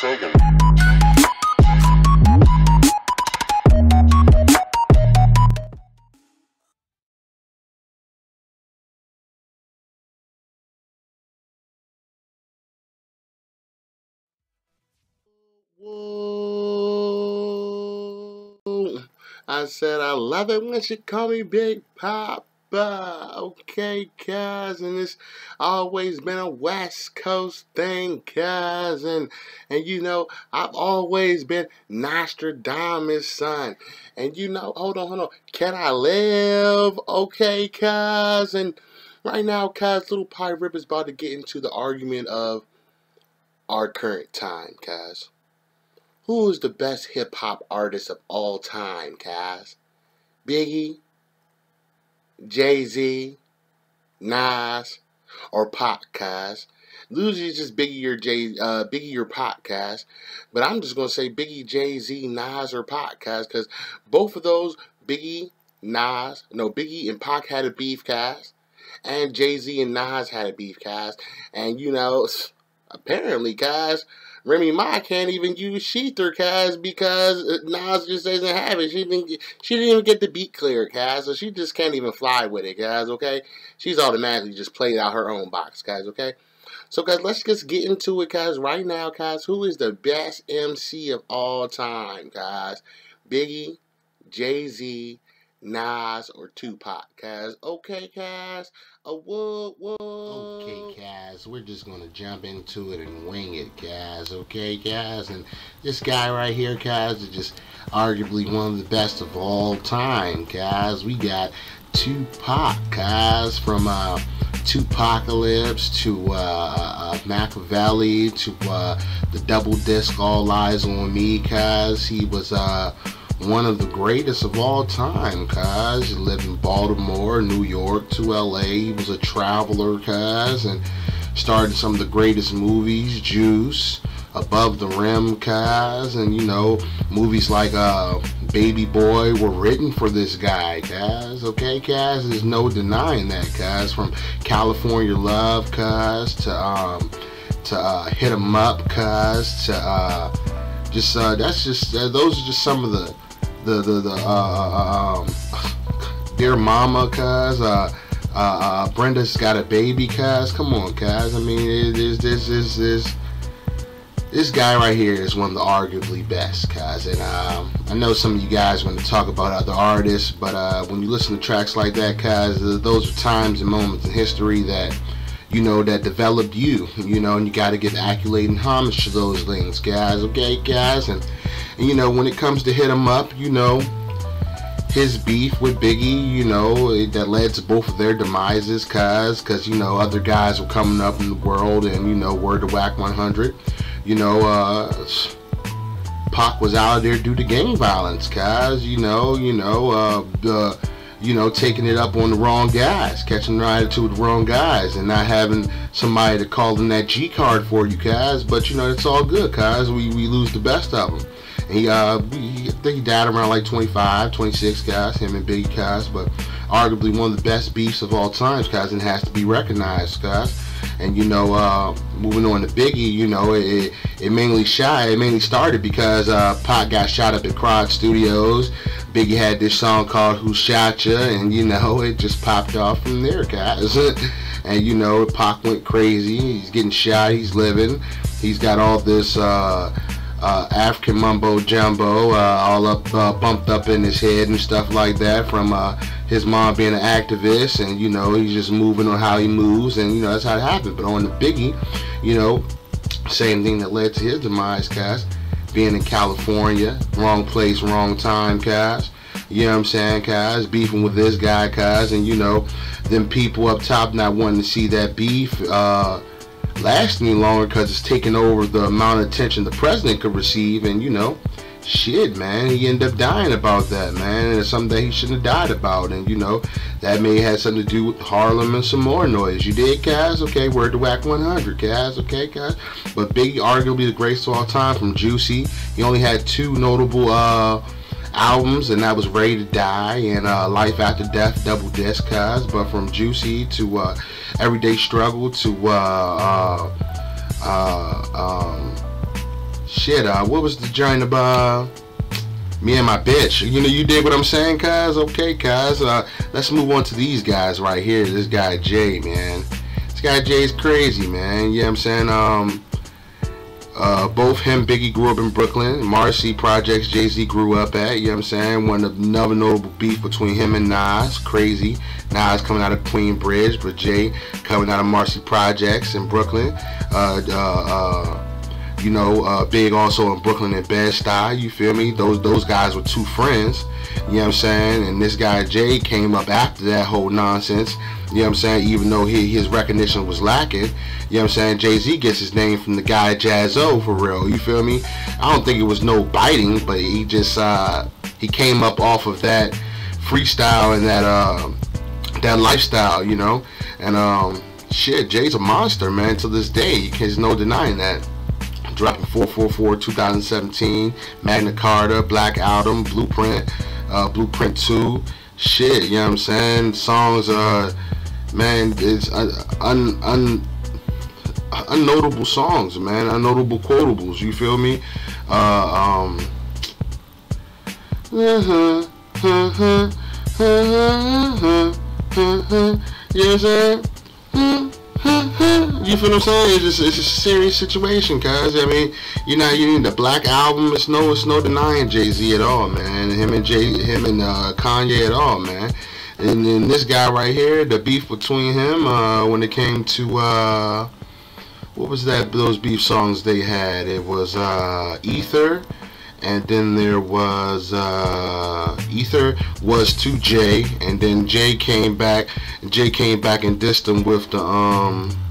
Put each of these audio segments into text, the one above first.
Sagan. Whoa. I said I love it when she call me Big Papa. Okay, guys, and it's always been a West Coast thing, guys, and and you know I've always been Nostradamus' son, and you know, hold on, hold on, can I live? Okay, guys, and right now, guys, Lil PieRip is about to get into the argument of our current time, guys. Who is the best hip hop artist of all time, Kaz? Biggie, Jay Z, Nas, or Kaz? Usually it's just Biggie or Jay, uh, Biggie or Podcast, But I'm just gonna say Biggie, Jay Z, Nas, or Podcast because both of those, Biggie, Nas, no, Biggie and Pac had a beef, cast, and Jay Z and Nas had a beef, cast, and you know, apparently, Kaz. Remy Ma can't even use Shether, Kaz, because uh, Nas just doesn't have it. She didn't, she didn't even get the beat clear, Kaz, so she just can't even fly with it, Kaz, okay? She's automatically just played out her own box, Kaz, okay? So, guys, let's just get into it, guys. Right now, guys, who is the best MC of all time, guys? Biggie, Jay Z, Nas, or Tupac, Kaz. Okay, Kaz. A whoa, whoa. Okay, Kaz. We're just gonna jump into it and wing it, Kaz. Okay, Kaz. And this guy right here, Kaz, is just arguably one of the best of all time, Kaz. We got Tupac, Kaz, from uh, 2Pacalypse to uh, uh, Makaveli to uh, the double disc All Eyez on Me, Kaz. He was uh one of the greatest of all time, cuz. He lived in Baltimore, New York to LA. He was a traveler, cuz, and starred in some of the greatest movies, Juice, Above the Rim, cuz, and you know, movies like uh, Baby Boy were written for this guy, cuz. Okay, cuz, there's no denying that, cuz. From California Love, cuz, to um, to uh, Hit 'Em Up, cuz, to uh, just uh, that's just uh, those are just some of the the the, the uh, um, dear mama cuz uh, uh, uh, Brenda's got a baby cuz. Come on cuz. I mean it is this is this this guy right here is one of the arguably best cuz. And um, I know some of you guys want to talk about other artists but uh, when you listen to tracks like that cuz uh, those are times and moments in history that you know, that developed you, you know, and you got to give accolade and homage to those things, guys, okay, guys? And, you know, when it comes to hit him up, you know, his beef with Biggie, you know, that led to both of their demises, cuz, because, you know, other guys were coming up in the world and, you know, word to Wack 100, you know, uh, Pac was out there due to gang violence, cuz, you know, you know, uh, the you know, taking it up on the wrong guys, catching the attitude with the wrong guys, and not having somebody to call in that G card for you, guys. But you know, it's all good, guys. We we lose the best of them. He, uh, he, I think he died around like 25, 26 guys, him and Biggie guys, but arguably one of the best beefs of all times, guys, and has to be recognized, guys. And you know, uh, moving on to Biggie, you know, it, it mainly shot, it mainly started because uh, Pac got shot up at Quad Studios. Biggie had this song called Who Shot Ya, and you know, it just popped off from there, guys. and you know, Pac went crazy. He's getting shot. He's living. He's got all this. Uh, uh, African mumbo jumbo, uh, all up, uh, bumped up in his head and stuff like that from uh, his mom being an activist, and you know he's just moving on how he moves, and you know that's how it happened. But on the Biggie, you know, same thing that led to his demise, cast being in California, wrong place, wrong time, cast. You know what I'm saying, guys? Beefing with this guy, guys, and you know, them people up top not wanting to see that beef. Uh, last any longer because it's taking over the amount of attention the president could receive. And you know, shit, man, he ended up dying about that, man. And it's something that he shouldn't have died about. And you know, that may have something to do with Harlem and some more noise. You did, guys? Okay, word to Wack 100, guys. Okay, guys. But Biggie, arguably the greatest of all time from Juicy. He only had two notable. uh albums, and that was Ready to Die and uh, Life After Death double disc, cuz. But from Juicy to uh, Everyday Struggle to uh, uh, uh um, shit, uh, what was the joint about? Me and my bitch. You know, you did what I'm saying, guys? Okay. Uh, let's move on to these guys right here. This guy, Jay, man. This guy, Jay's crazy, man. You know what I'm saying? Um, uh, both him, Biggie grew up in Brooklyn. Marcy Projects, Jay Z grew up at. You know what I'm saying? One of another notable beef between him and Nas. Crazy. Nas coming out of Queensbridge, but Jay coming out of Marcy Projects in Brooklyn. Uh, uh, uh you know, uh, big also in Brooklyn and Bed-Stuy, you feel me? Those those guys were two friends, you know what I'm saying? And this guy Jay came up after that whole nonsense, you know what I'm saying? Even though he, his recognition was lacking, you know what I'm saying? Jay-Z gets his name from the guy Jaz-O for real, you feel me? I don't think it was no biting, but he just, uh, he came up off of that freestyle and that, uh, that lifestyle, you know? And, um, shit, Jay's a monster, man, to this day. There's no denying that dropping 444 2017, Magna Carta, Black Album, Blueprint, uh, Blueprint 2. Shit, you know what I'm saying? Songs, uh, man, it's un, un, un unnotable songs, man, unnotable quotables. You feel me? Uh, um, you know what I'm saying? You feel what I'm saying? It's just it's a serious situation, cuz. I mean, you know, you need the Black Album. It's no, it's no denying Jay Z at all, man. Him and Jay, him and uh, Kanye at all, man. And then this guy right here, the beef between him uh, when it came to uh, what was that? Those beef songs they had. It was uh, Ether and then there was uh, Ether was to Jay, and then Jay came back. Jay came back and dissed him with the um.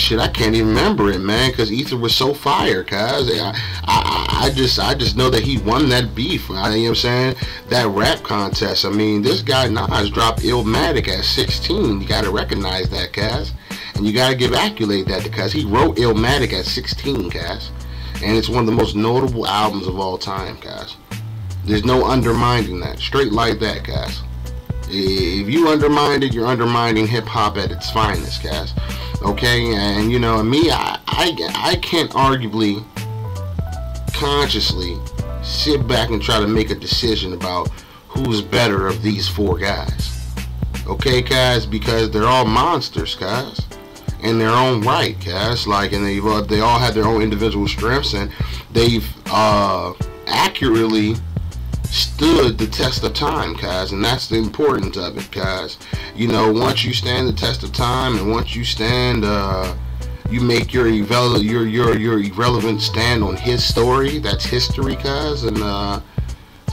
Shit, I can't even remember it, man, because Ether was so fire, cuz. I, I, I just I just know that he won that beef. You know what I'm saying? That rap contest. I mean, this guy Nas dropped Illmatic at 16. You gotta recognize that, cuz. And you gotta give accolade that because he wrote Illmatic at 16, cuz and it's one of the most notable albums of all time, guys. There's no undermining that. Straight like that, guys. If you undermine it, you're undermining hip hop at its finest, guys. Okay, and you know me, I, I, I can't arguably, consciously sit back and try to make a decision about who's better of these four guys. Okay, guys, because they're all monsters, guys in their own right, guys. Like, and they uh, they all have their own individual strengths, and they've uh, accurately stood the test of time, guys. And that's the importance of it, guys. You know, once you stand the test of time, and once you stand, uh, you make your your your your irrelevant stand on his story. That's history, guys. And uh,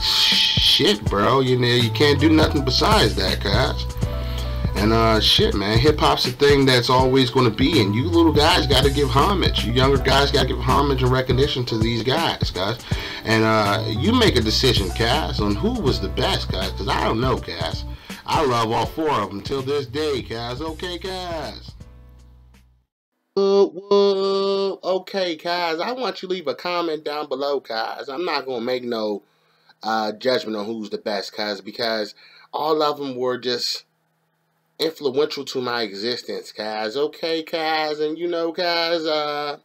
shit, bro. You know, you can't do nothing besides that, guys. And uh, shit, man, hip hop's a thing that's always going to be, and you little guys got to give homage. You younger guys got to give homage and recognition to these guys, guys. And uh, you make a decision, Cass, on who was the best, guys, because I don't know, Cass. I love all four of them till this day, Cass. Okay, Cass. Okay, guys, I want you to leave a comment down below, guys. I'm not going to make no uh, judgment on who's the best, guys, because all of them were just influential to my existence, guys. Okay, guys, and you know, guys, uh,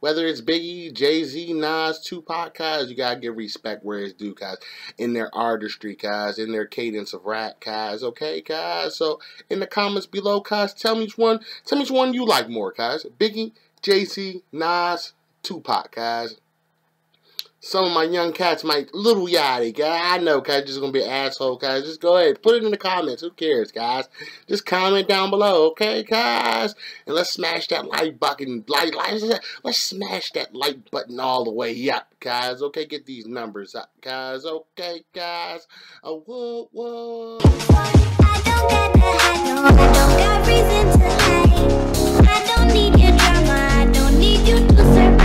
whether it's Biggie, Jay Z, Nas, Tupac, guys, you gotta give respect where it's due, guys. In their artistry, guys, in their cadence of rap, guys. Okay, guys. So in the comments below, guys, tell me which one, tell me which one you like more, guys. Biggie, Jay Z, Nas, Tupac, guys some of my young cats might Lil Yachty guy. I know guys just gonna be an asshole guys. Just go ahead, put it in the comments. Who cares, guys? Just comment down below, okay, guys? And let's smash that like button. Like, like let's smash that like button all the way up, guys. Okay, get these numbers up, guys. Okay, guys. Oh, whoa, whoa. I don't need your drama. I don't need you to survive.